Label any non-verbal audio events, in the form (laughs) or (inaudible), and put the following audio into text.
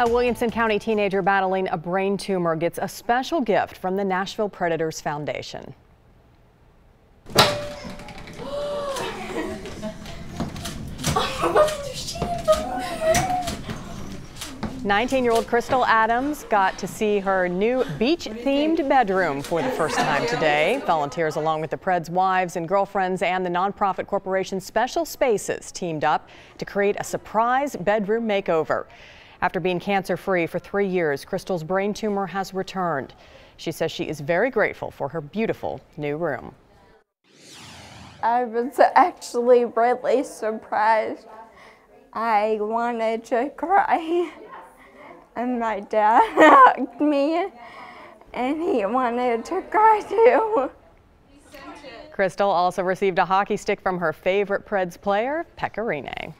A Williamson County teenager battling a brain tumor gets a special gift from the Nashville Predators Foundation. 19-year-old Krystal Adams got to see her new beach-themed bedroom for the first time today. Volunteers along with the Preds wives and girlfriends and the nonprofit corporation Special Spaces teamed up to create a surprise bedroom makeover. After being cancer-free for three years, Krystal's brain tumor has returned. She says she is very grateful for her beautiful new room. I was actually really surprised. I wanted to cry and my dad (laughs) hugged me and he wanted to cry too. Krystal also received a hockey stick from her favorite Preds player, Pekka Rinne.